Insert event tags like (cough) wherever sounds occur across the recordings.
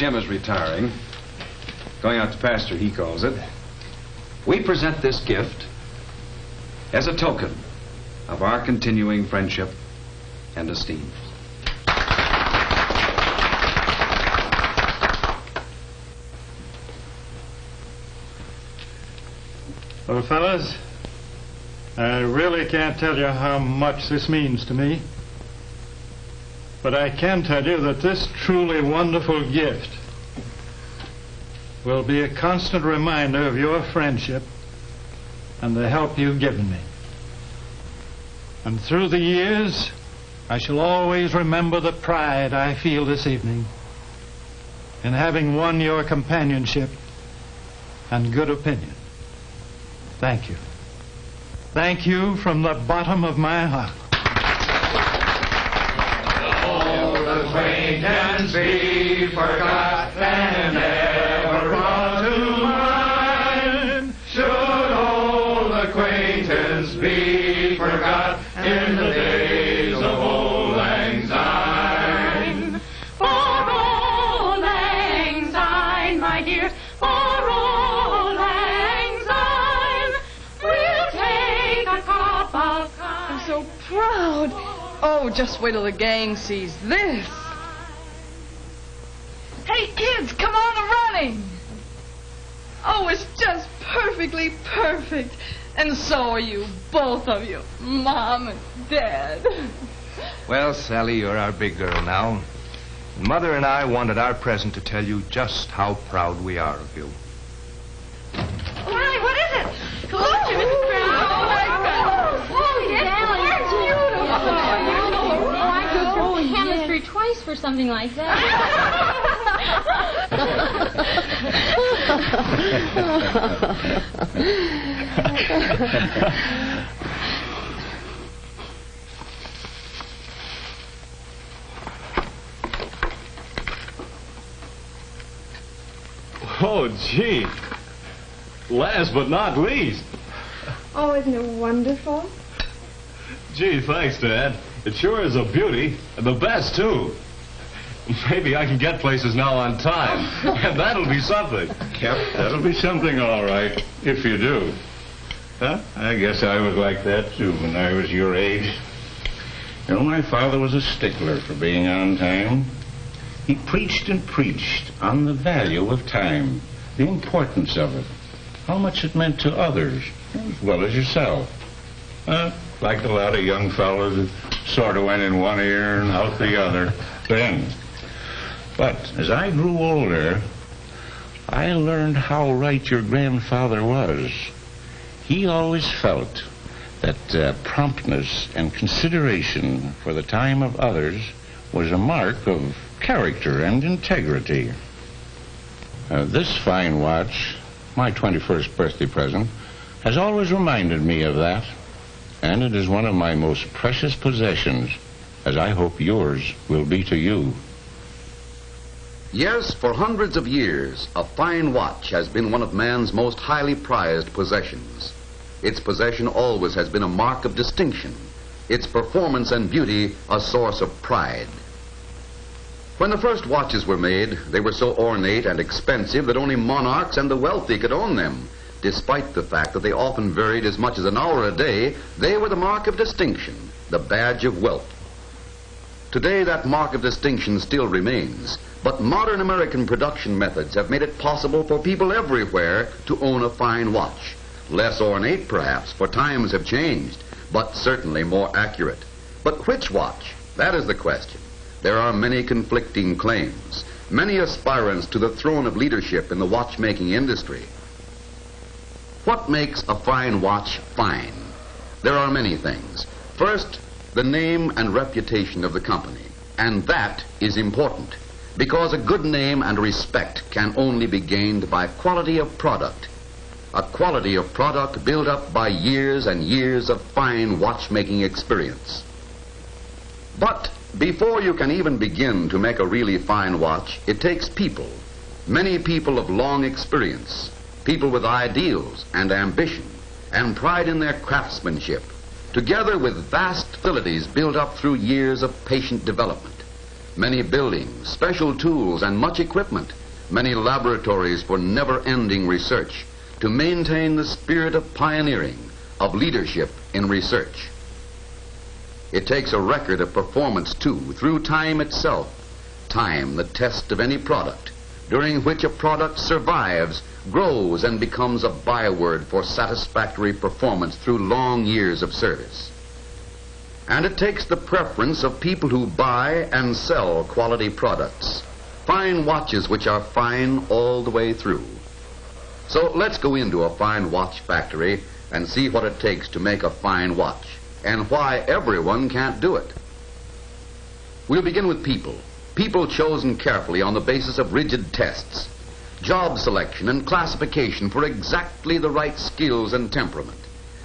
Jim is retiring, going out to pasture, he calls it, we present this gift as a token of our continuing friendship and esteem. Well, fellas, I really can't tell you how much this means to me. But I can tell you that this truly wonderful gift will be a constant reminder of your friendship and the help you've given me. And through the years, I shall always remember the pride I feel this evening in having won your companionship and good opinion. Thank you. Thank you from the bottom of my heart. Old acquaintance be forgot and never brought to mind. Should old acquaintance be forgot in the days of old lang. For old lang my dear, for old lang we'll take a cup of I'm so proud. Oh, just wait till the gang sees this. Hey, kids, come on the running. Oh, it's just perfectly perfect. And so are you, both of you, Mom and Dad. Well, Sally, you're our big girl now. Mother and I wanted our present to tell you just how proud we are of you. Riley, what is it? Close to Mrs. Brown. Oh, my God. Oh, that's beautiful. Oh, oh, I could go chemistry twice for something like that. (laughs) (laughs) Oh, gee. Last but not least. Oh, isn't it wonderful? Gee, thanks, Dad. It sure is a beauty. and The best, too. Maybe I can get places now on time. (laughs) and that'll be something. Yep, that'll be something, all right, if you do. Huh? I guess I was like that, too, when I was your age. You know, my father was a stickler for being on time. He preached and preached on the value of time, the importance of it, how much it meant to others, as well as yourself. Uh, like a lot of young fellows that sort of went in one ear and out the other then. But as I grew older, I learned how right your grandfather was. He always felt that uh, promptness and consideration for the time of others was a mark of character and integrity. Uh, this fine watch, my 21st birthday present, has always reminded me of that, and it is one of my most precious possessions, as I hope yours will be to you. Yes, for hundreds of years, a fine watch has been one of man's most highly prized possessions. Its possession always has been a mark of distinction, its performance and beauty a source of pride. When the first watches were made, they were so ornate and expensive that only monarchs and the wealthy could own them. Despite the fact that they often varied as much as an hour a day, they were the mark of distinction, the badge of wealth. Today, that mark of distinction still remains, but modern American production methods have made it possible for people everywhere to own a fine watch. Less ornate, perhaps, for times have changed, but certainly more accurate. But which watch? That is the question. There are many conflicting claims, many aspirants to the throne of leadership in the watchmaking industry. What makes a fine watch fine? There are many things. First, the name and reputation of the company. And that is important because a good name and respect can only be gained by quality of product. A quality of product built up by years and years of fine watchmaking experience. But before you can even begin to make a really fine watch, it takes people. Many people of long experience, people with ideals and ambition and pride in their craftsmanship, together with vast facilities built up through years of patient development. many buildings, special tools, and much equipment, many laboratories for never-ending research to maintain the spirit of pioneering, of leadership in research. It takes a record of performance, too, through time itself. Time, the test of any product, during which a product survives, grows, and becomes a byword for satisfactory performance through long years of service. And it takes the preference of people who buy and sell quality products, fine watches which are fine all the way through. So let's go into a fine watch factory and see what it takes to make a fine watch and why everyone can't do it. We'll begin with people. People chosen carefully on the basis of rigid tests, job selection and classification for exactly the right skills and temperament.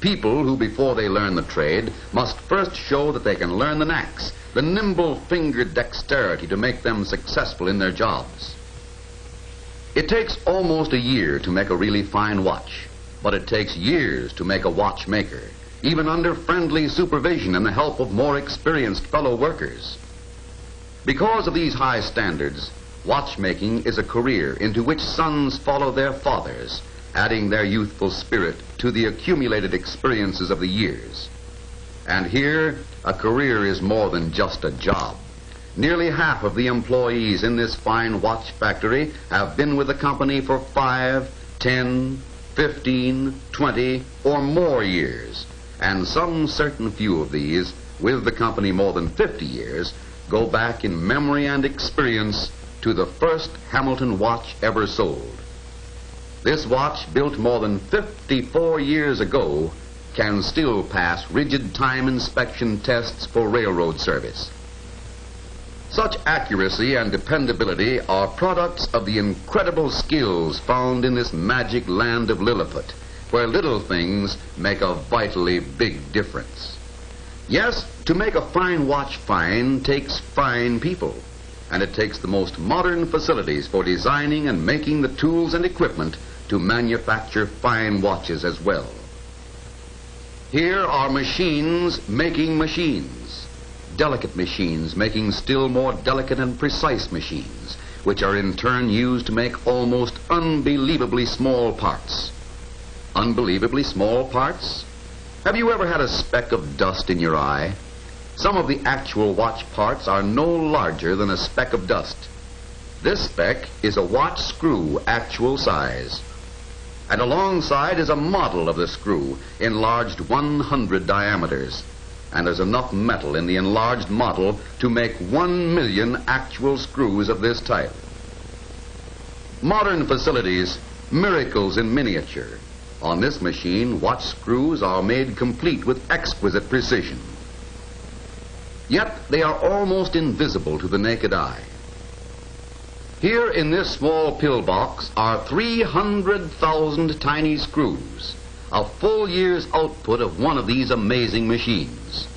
People who, before they learn the trade, must first show that they can learn the knacks, the nimble fingered dexterity to make them successful in their jobs. It takes almost a year to make a really fine watch, but it takes years to make a watchmaker, even under friendly supervision and the help of more experienced fellow workers. Because of these high standards, watchmaking is a career into which sons follow their fathers, adding their youthful spirit to the accumulated experiences of the years. And here, a career is more than just a job. Nearly half of the employees in this fine watch factory have been with the company for five, ten, fifteen, twenty, or more years. And some certain few of these, with the company more than 50 years, go back in memory and experience to the first Hamilton watch ever sold. This watch, built more than 54 years ago, can still pass rigid time inspection tests for railroad service. Such accuracy and dependability are products of the incredible skills found in this magic land of Lilliput, where little things make a vitally big difference. Yes, to make a fine watch fine takes fine people, and it takes the most modern facilities for designing and making the tools and equipment to manufacture fine watches as well. Here are machines making machines, delicate machines making still more delicate and precise machines, which are in turn used to make almost unbelievably small parts. Unbelievably small parts? Have you ever had a speck of dust in your eye? Some of the actual watch parts are no larger than a speck of dust. This speck is a watch screw actual size. And alongside is a model of the screw, enlarged 100 diameters. And there's enough metal in the enlarged model to make one million actual screws of this type. Modern facilities, miracles in miniature. On this machine, watch screws are made complete with exquisite precision. Yet they are almost invisible to the naked eye. Here in this small pillbox are 300,000 tiny screws, a full year's output of one of these amazing machines.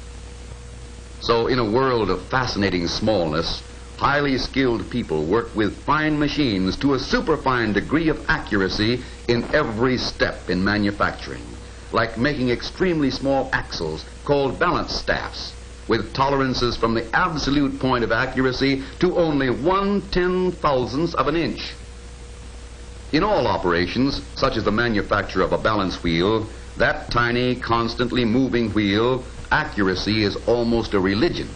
So in a world of fascinating smallness, highly skilled people work with fine machines to a superfine degree of accuracy in every step in manufacturing, like making extremely small axles called balance staffs with tolerances from the absolute point of accuracy to only one ten thousandth of an inch. In all operations, such as the manufacture of a balance wheel, that tiny, constantly moving wheel, accuracy is almost a religion.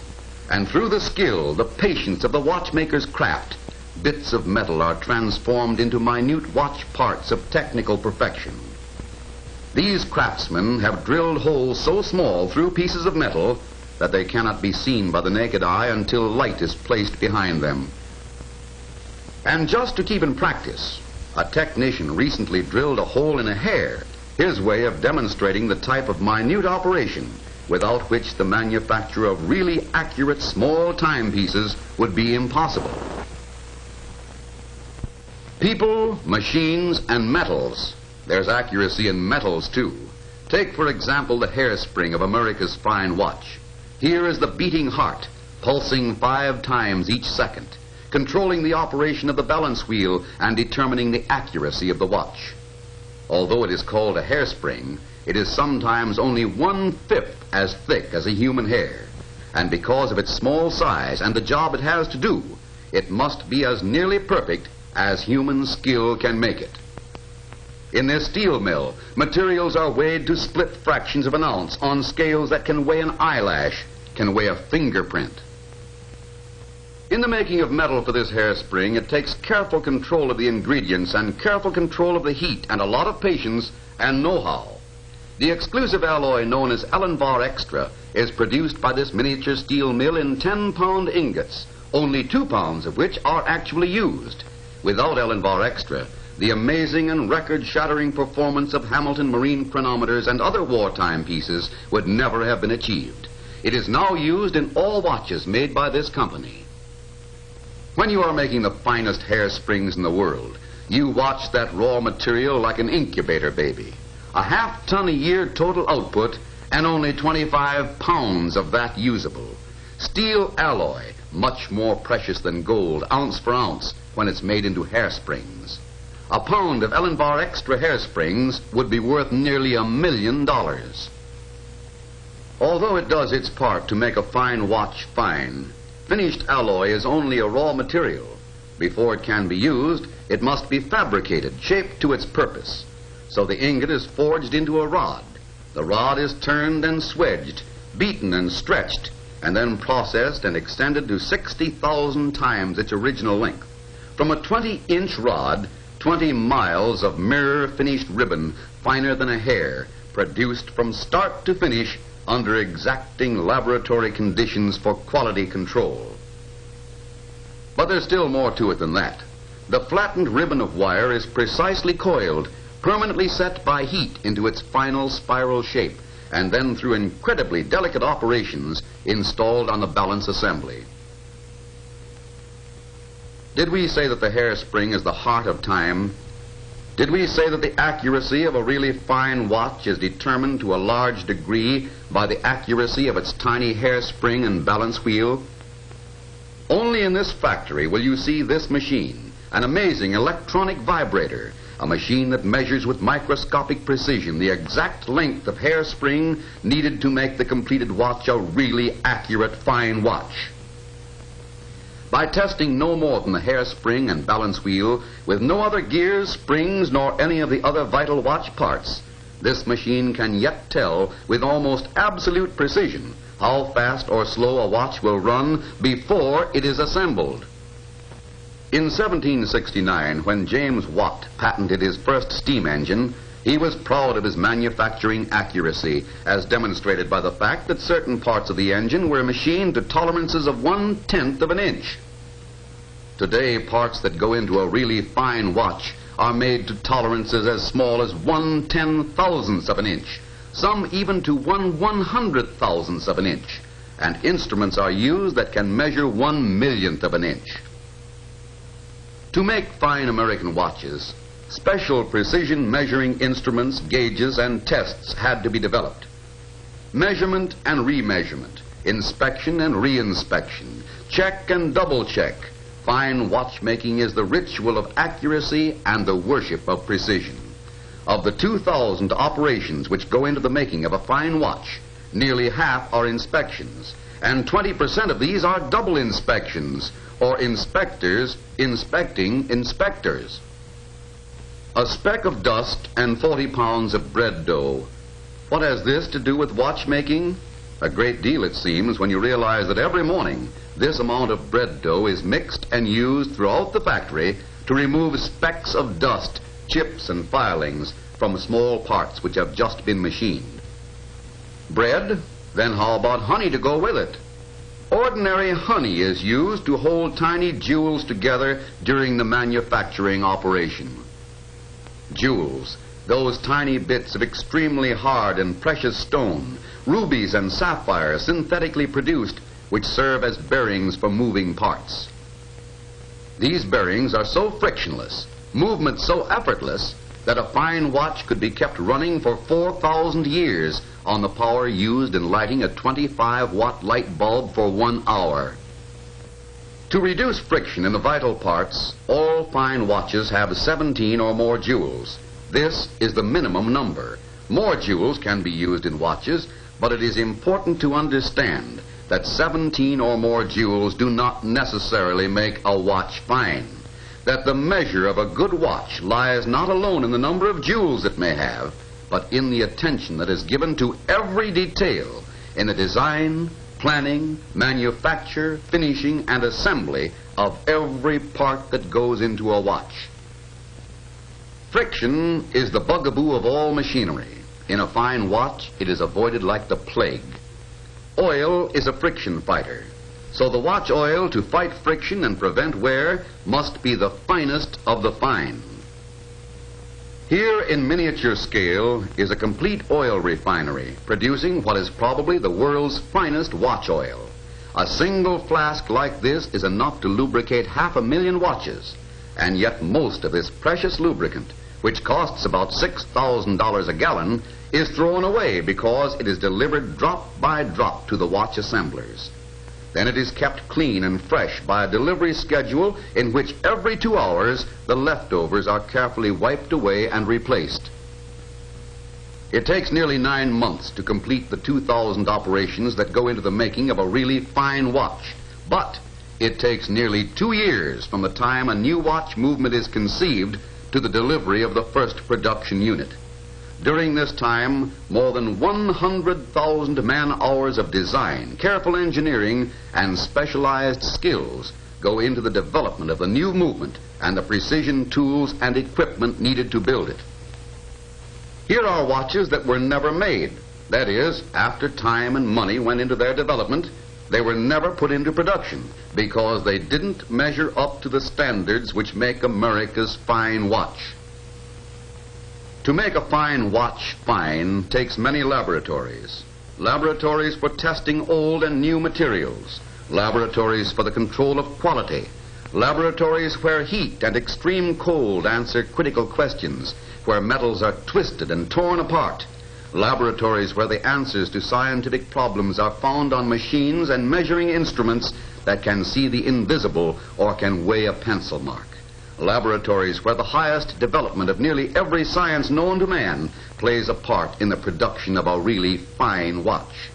And through the skill, the patience of the watchmaker's craft, bits of metal are transformed into minute watch parts of technical perfection. These craftsmen have drilled holes so small through pieces of metal that they cannot be seen by the naked eye until light is placed behind them. And just to keep in practice, a technician recently drilled a hole in a hair, his way of demonstrating the type of minute operation without which the manufacture of really accurate small timepieces would be impossible. People, machines, and metals. There's accuracy in metals, too. Take, for example, the hairspring of America's fine watch. Here is the beating heart, pulsing five times each second, controlling the operation of the balance wheel and determining the accuracy of the watch. Although it is called a hairspring, it is sometimes only one fifth as thick as a human hair. And because of its small size and the job it has to do, it must be as nearly perfect as human skill can make it. In this steel mill, materials are weighed to split fractions of an ounce on scales that can weigh an eyelash, can weigh a fingerprint. In the making of metal for this hairspring, it takes careful control of the ingredients and careful control of the heat and a lot of patience and know-how. The exclusive alloy known as Elinvar Extra is produced by this miniature steel mill in 10-pound ingots, only two pounds of which are actually used. Without Elinvar Extra, the amazing and record-shattering performance of Hamilton marine chronometers and other wartime pieces would never have been achieved. It is now used in all watches made by this company. When you are making the finest hair springs in the world, you watch that raw material like an incubator baby. A half ton a year total output and only 25 pounds of that usable. Steel alloy, much more precious than gold, ounce for ounce, when it's made into hair springs. A pound of Elinvar Extra hair springs would be worth nearly a million dollars. Although it does its part to make a fine watch fine, finished alloy is only a raw material. Before it can be used, it must be fabricated, shaped to its purpose. So the ingot is forged into a rod. The rod is turned and swedged, beaten and stretched, and then processed and extended to 60,000 times its original length. From a 20-inch rod, 20 miles of mirror finished ribbon, finer than a hair, produced from start to finish under exacting laboratory conditions for quality control. But there's still more to it than that. The flattened ribbon of wire is precisely coiled, permanently set by heat into its final spiral shape, and then through incredibly delicate operations installed on the balance assembly. Did we say that the hairspring is the heart of time? Did we say that the accuracy of a really fine watch is determined to a large degree by the accuracy of its tiny hairspring and balance wheel? Only in this factory will you see this machine, an amazing electronic vibrator, a machine that measures with microscopic precision the exact length of hairspring needed to make the completed watch a really accurate fine watch by testing no more than the hairspring and balance wheel with no other gears, springs, nor any of the other vital watch parts. This machine can yet tell with almost absolute precision how fast or slow a watch will run before it is assembled. In 1769, when James Watt patented his first steam engine, he was proud of his manufacturing accuracy, as demonstrated by the fact that certain parts of the engine were machined to tolerances of one-tenth of an inch. Today, parts that go into a really fine watch are made to tolerances as small as one ten-thousandth of an inch, some even to one one-hundred thousandth of an inch, and instruments are used that can measure one millionth of an inch. To make fine American watches, special precision measuring instruments, gauges, and tests had to be developed. Measurement and remeasurement, inspection and reinspection, check and double check. Fine watchmaking is the ritual of accuracy and the worship of precision. Of the 2,000 operations which go into the making of a fine watch, nearly half are inspections, and 20% of these are double inspections, or inspectors inspecting inspectors. A speck of dust and 40 pounds of bread dough. What has this to do with watchmaking? A great deal, it seems, when you realize that every morning this amount of bread dough is mixed and used throughout the factory to remove specks of dust, chips, and filings from small parts which have just been machined. Bread? Then how about honey to go with it? Ordinary honey is used to hold tiny jewels together during the manufacturing operation. Jewels, those tiny bits of extremely hard and precious stone, rubies and sapphires synthetically produced, which serve as bearings for moving parts. These bearings are so frictionless, movement so effortless, that a fine watch could be kept running for 4,000 years on the power used in lighting a 25 watt light bulb for one hour. To reduce friction in the vital parts, all fine watches have 17 or more jewels. This is the minimum number. More jewels can be used in watches, but it is important to understand that 17 or more jewels do not necessarily make a watch fine. That the measure of a good watch lies not alone in the number of jewels it may have, but in the attention that is given to every detail in the design, planning, manufacture, finishing, and assembly of every part that goes into a watch. Friction is the bugaboo of all machinery. In a fine watch, it is avoided like the plague. Oil is a friction fighter. So the watch oil to fight friction and prevent wear must be the finest of the fine. Here in miniature scale is a complete oil refinery producing what is probably the world's finest watch oil. A single flask like this is enough to lubricate half a million watches, and yet most of this precious lubricant, which costs about $6,000 a gallon, is thrown away because it is delivered drop by drop to the watch assemblers. Then it is kept clean and fresh by a delivery schedule in which every two hours the leftovers are carefully wiped away and replaced. It takes nearly nine months to complete the 2,000 operations that go into the making of a really fine watch. But it takes nearly two years from the time a new watch movement is conceived to the delivery of the first production unit. During this time, more than 100,000 man hours of design, careful engineering, and specialized skills go into the development of the new movement and the precision tools and equipment needed to build it. Here are watches that were never made. That is, after time and money went into their development, they were never put into production because they didn't measure up to the standards which make America's fine watch. To make a fine watch fine takes many laboratories. Laboratories for testing old and new materials. Laboratories for the control of quality. Laboratories where heat and extreme cold answer critical questions, where metals are twisted and torn apart. Laboratories where the answers to scientific problems are found on machines and measuring instruments that can see the invisible or can weigh a pencil mark laboratories where the highest development of nearly every science known to man plays a part in the production of a really fine watch.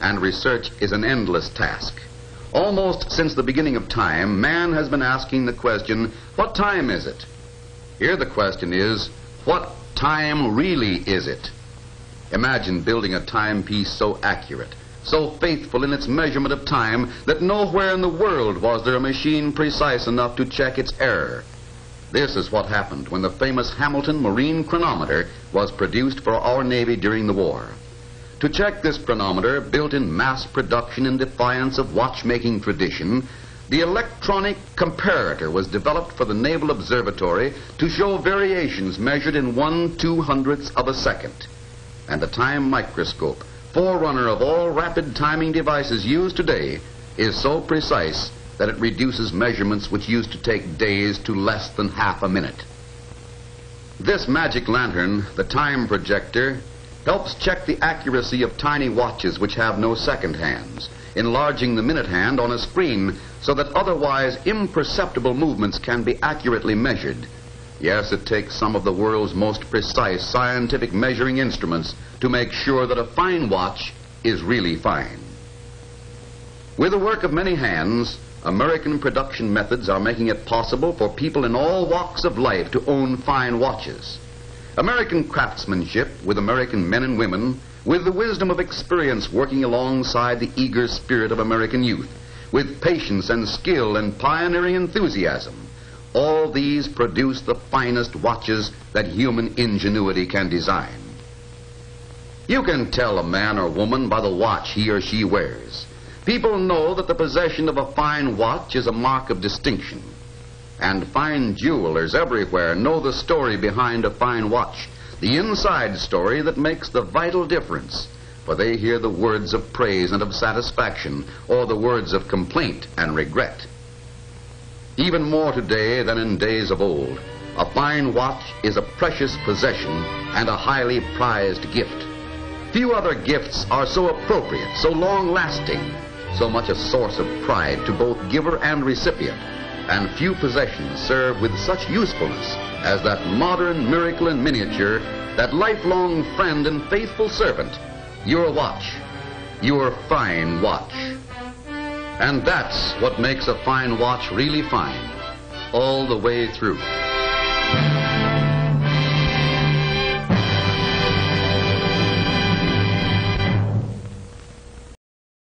And research is an endless task. Almost since the beginning of time, man has been asking the question, what time is it? Here the question is, what time really is it? Imagine building a timepiece so accurate so faithful in its measurement of time that nowhere in the world was there a machine precise enough to check its error. This is what happened when the famous Hamilton marine chronometer was produced for our Navy during the war. To check this chronometer, built in mass production in defiance of watchmaking tradition, the electronic comparator was developed for the Naval Observatory to show variations measured in one two hundredths of a second. And the time microscope forerunner of all rapid timing devices used today, is so precise that it reduces measurements which used to take days to less than half a minute. This magic lantern, the time projector, helps check the accuracy of tiny watches which have no second hands, enlarging the minute hand on a screen so that otherwise imperceptible movements can be accurately measured Yes, it takes some of the world's most precise scientific measuring instruments to make sure that a fine watch is really fine. With the work of many hands, American production methods are making it possible for people in all walks of life to own fine watches. American craftsmanship with American men and women, with the wisdom of experience working alongside the eager spirit of American youth, with patience and skill and pioneering enthusiasm, all these produce the finest watches that human ingenuity can design. You can tell a man or woman by the watch he or she wears. People know that the possession of a fine watch is a mark of distinction. And fine jewelers everywhere know the story behind a fine watch, the inside story that makes the vital difference. For they hear the words of praise and of satisfaction, or the words of complaint and regret. Even more today than in days of old, a fine watch is a precious possession and a highly prized gift. Few other gifts are so appropriate, so long lasting, so much a source of pride to both giver and recipient, and few possessions serve with such usefulness as that modern miracle in miniature, that lifelong friend and faithful servant, your watch. your fine watch. And that's what makes a fine watch really fine, all the way through.